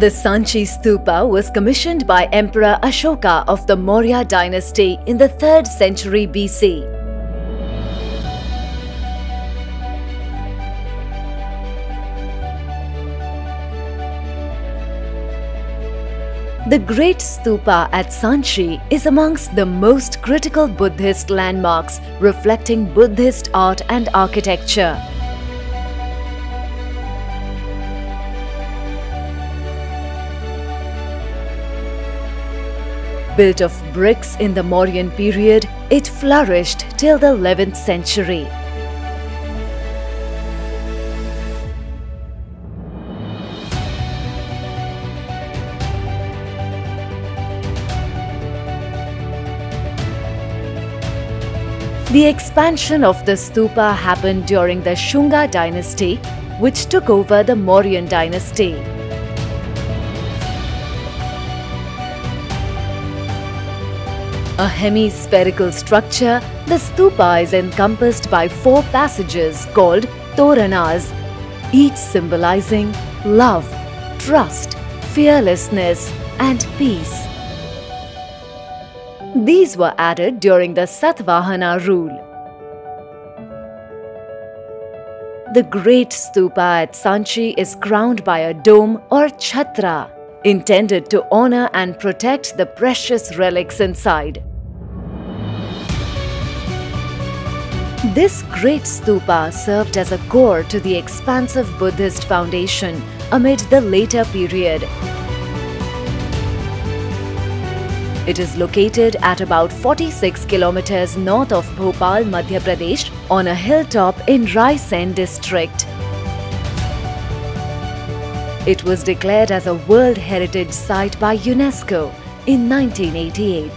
The Sanchi Stupa was commissioned by Emperor Ashoka of the Maurya dynasty in the 3rd century BC. The Great Stupa at Sanchi is amongst the most critical Buddhist landmarks reflecting Buddhist art and architecture. Built of bricks in the Mauryan period, it flourished till the 11th century. The expansion of the stupa happened during the Shunga dynasty, which took over the Mauryan dynasty. A hemispherical structure, the stupa is encompassed by four passages called Toranas, each symbolizing love, trust, fearlessness, and peace. These were added during the Satvahana rule. The great stupa at Sanchi is crowned by a dome or chhatra, intended to honor and protect the precious relics inside. This great stupa served as a core to the expansive Buddhist foundation amid the later period. It is located at about 46 kilometers north of Bhopal, Madhya Pradesh on a hilltop in Raisen district. It was declared as a World Heritage Site by UNESCO in 1988.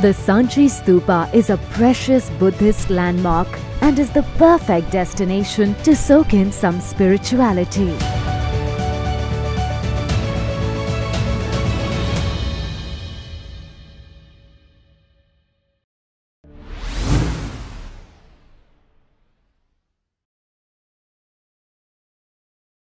The Sanchi Stupa is a precious Buddhist landmark and is the perfect destination to soak in some spirituality.